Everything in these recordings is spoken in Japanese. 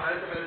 para este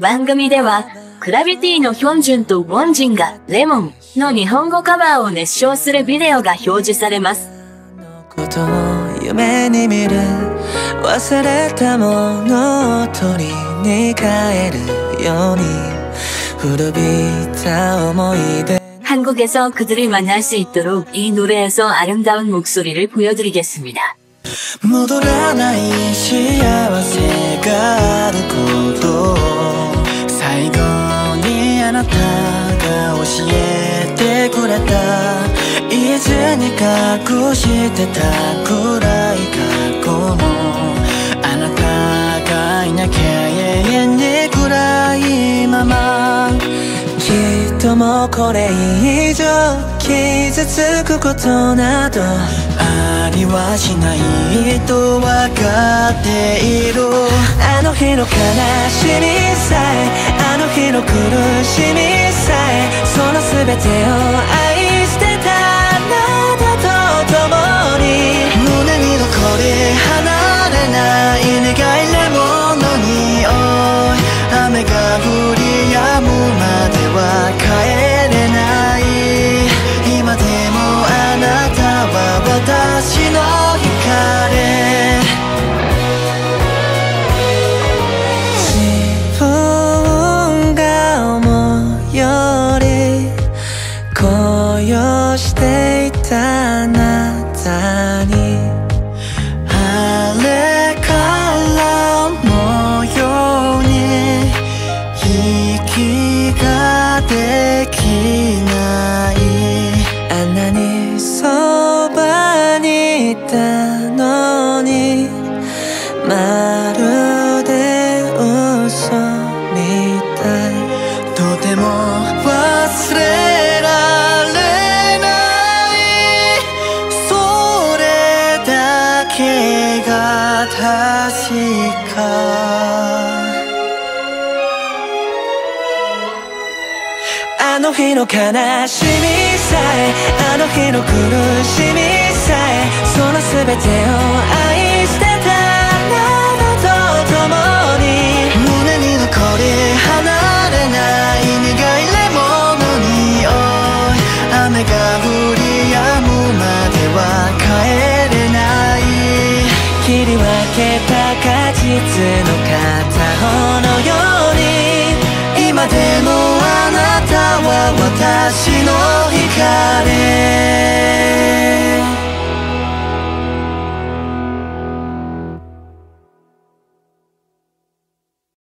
番組では、クラビティのヒョンジュンとウォンジンがレモンの日本語カバーを熱唱するビデオが表示されます。ことを夢に見る忘れたものを取りに帰るように古びた思い出 한국에서 그들을 만날 수 있도록 이 노래에서 아름다운 목소리를 보여드리겠습니다. 못 올라나이 幸せがあること 最後にあなたが教えてくれた。いつに隠してた。くらい過去もあなた。がいなきゃ永遠に暗いまま。きっともうこれ以上。傷つくことなどありはしないとわかっている。あの日の悲しみさえあの日の苦しみさえその全てを愛していたあなたに。あれからのように息ができない。あんなにそばにいたのに。まるあの日の悲しみさえあの日の苦しみさえその全てを愛してたあなたと共に。胸に残り離れない苦いレモンの匂い雨が降り止むまでは帰れない。切り分けた果実